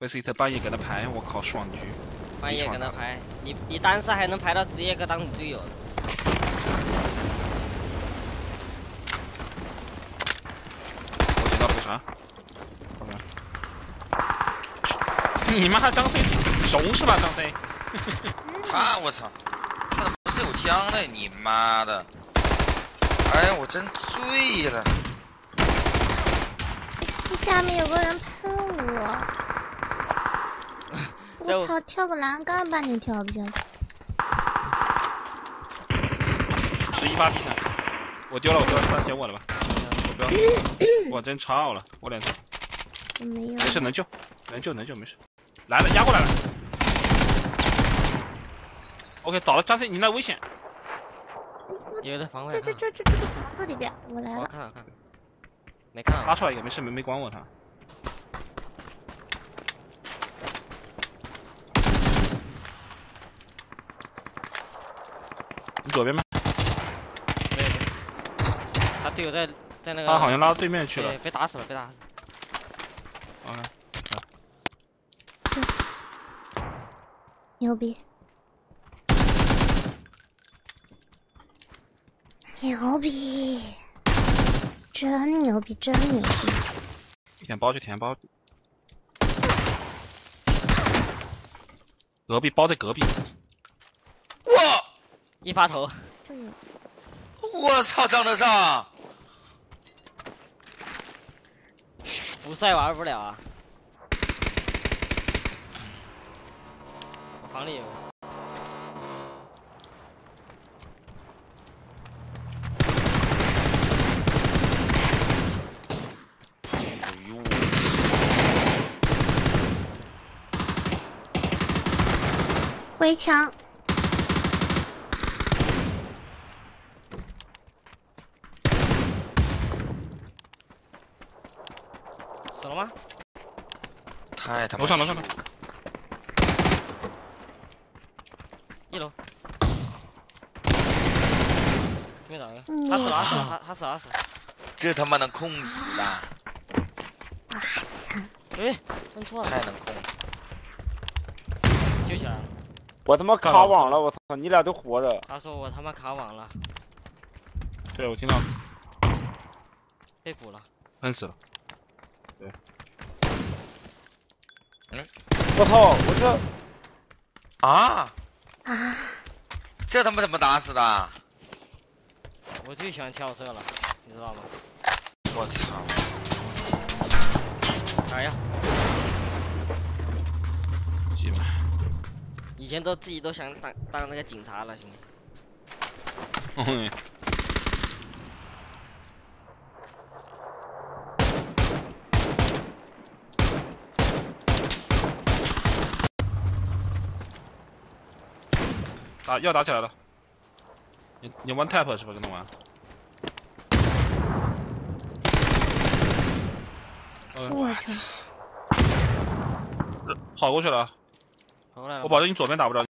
维斯特半夜跟他排，我靠，爽狙！半夜跟他排，你你单杀还能排到职业哥当队友。我接到不杀。你妈张 C 怂是吧？张 C。他我操，他怎么是有枪的？你妈的！哎，我真醉了。下面有个人喷我，我操！跳个栏杆吧，你跳不下去。十一发地上，我丢了，我丢了，算捡我了吧？我不要，我真超了，我脸上。我没有。没事，能救，能救，能救，没事。来了，压过来了。OK，倒了，张飞你那危险。有在房外。这这这这这个房子里边，我来了。我看了看。没看到，拉出来一个，没事，没没管我他。左边吗？没有，他队友在在那个。他好像拉到对面去了。被打死了，被打死。OK，牛逼！牛逼！真牛逼，真牛逼！舔包就舔包，隔壁包在隔壁。哇！一发头。我操，张德尚！不帅玩不了啊！我房里有。围墙，死了吗？太他妈！楼上楼上一楼。没打了？他死了，死了，他他死了，死了。这他妈能控死啊！我操！哎，摁错了。太能控。救起来了。我他妈卡网了！我操，你俩都活着。他说我他妈卡网了。对，我听到。被捕了。喷死了。对。嗯。我操！我这。啊。啊。这他妈怎么打死的？我最喜欢跳色了，你知道吗？我操。哎呀。以前都自己都想当当那个警察了，兄弟。打要打起来了，你你玩 tap 是吧？跟他玩。我操！跑过去了。我保证你左边打不着。